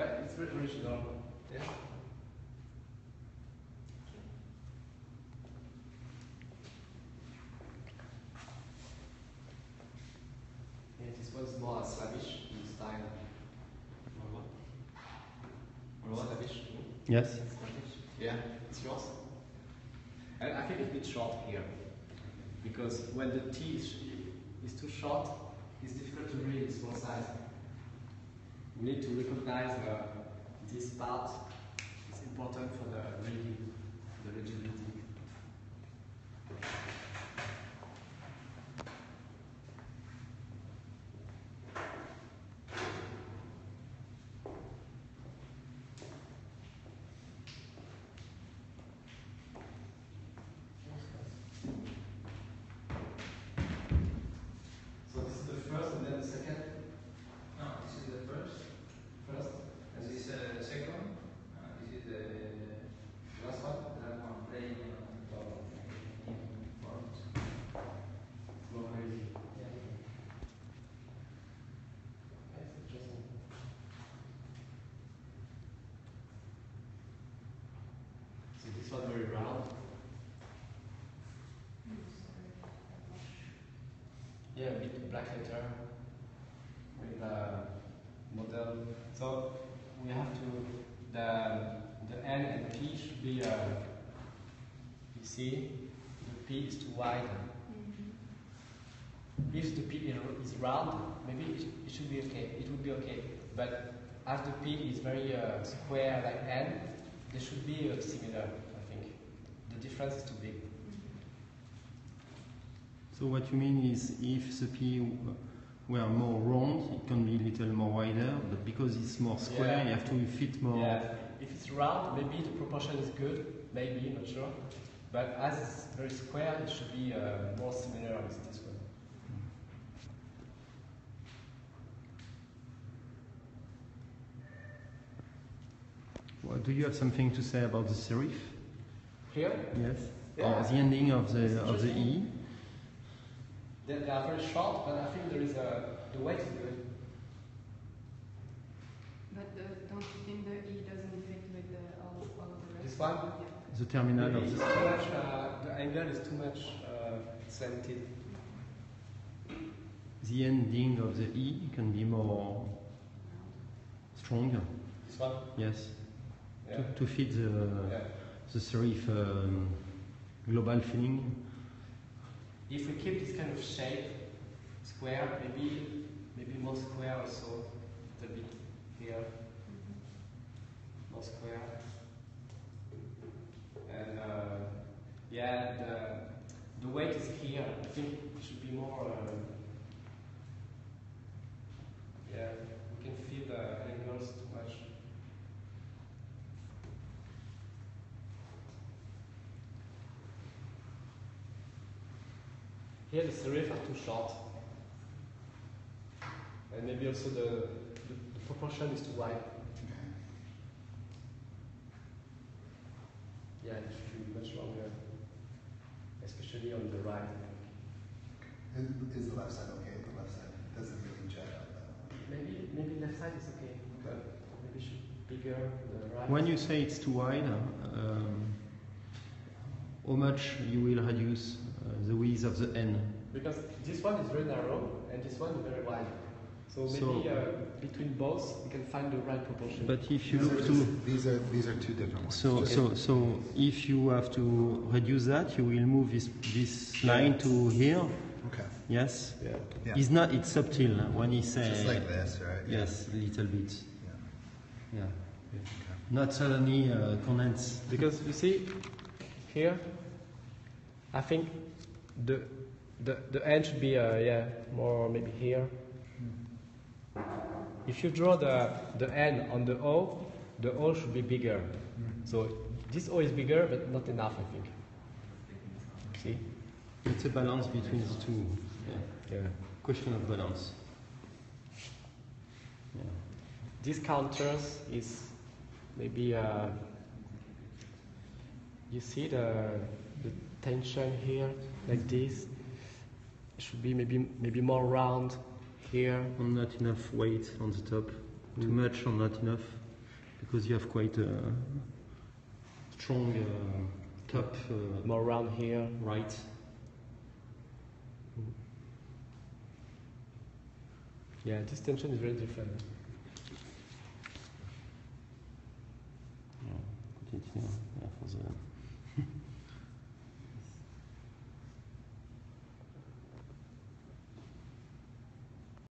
But it's very original. Yeah. Yeah, this was more Slavish in style. Or what? Or what, Slavish? Yes. Yeah, it's yours. And I think it's a bit short here. Because when the T is, is too short, it's difficult to read in small size. We need to recognize uh, this part. It's important for the reading, the. So this is the first and then the second. No, this is the first. First. And this is uh, the second. Uh, this is the last one. The last one playing on in forms. More crazy. Yeah. That's interesting. So not very round. Yeah, a bit black letter with a model. So we have to the the N and P should be uh, you see the P is too wide. If the P is round, maybe it, it should be okay. It would be okay. But as the P is very uh, square like N, they should be uh, similar. I think the difference is too big. So what you mean is if the P were more round, it can be a little more wider, but because it's more square, Yeah. you have to fit more. Yeah, if it's round, maybe the proportion is good, maybe, not sure. But as it's very square, it should be uh, more similar with this one. Well, do you have something to say about the serif? Here, Yes. Yeah. Or the ending of the of the E? they, they are very short, but I think there is a the weight is good. But the, don't you think the E doesn't fit with the, all, all of the rest? This one? Yeah. The terminal Maybe of it's the too much. Uh, the angle is too much uh, slanted. the ending of the E can be more stronger. This one. Yes. Yeah. To, to fit the yeah. The serif um, global feeling. If we keep this kind of shape, square, maybe maybe more square also, a little bit here, more square. And uh, yeah, the, the weight is here. I think it should be more. Uh, yeah, we can feel the angles too much. Here the serif are too short. And maybe also the, the, the proportion is too wide. Yeah, it should be much longer. Especially on the right. I think. Is, is the left side okay? The left side doesn't really jet out that much. Maybe maybe left side is okay. But maybe it should bigger the right. When you say it's too wide, um, how much you will reduce uh, the width of the N? because this one is very narrow and this one is very wide. So maybe So- uh, between both we can find the right proportion. But if you These look to These are, these are two different ones. So, Just- so, so if you have to reduce that, you will move this, this line to here. Okay. Yes. yeah. Yeah. It's not. It's subtle when he says. Just like this, right? Yeah. Yes, a little bit. Yeah. Yeah. Okay. Not suddenly uh, condense. Because you see, here, I think the the the end should be uh, yeah more maybe here. If you draw the the N on the O, the O should be bigger. So this O is bigger, but not enough, I think. See? It's a balance between the two. Yeah. Yeah. Question of balance. Yeah. These counters is maybe uh, you see the, the tension here, like this. It should be maybe maybe more round here. And not enough weight on the top. Too mm. much or not enough, because you have quite a strong uh, top. Uh, more round here. Right. Mm. Yeah, this tension is very different. Yeah, yeah for the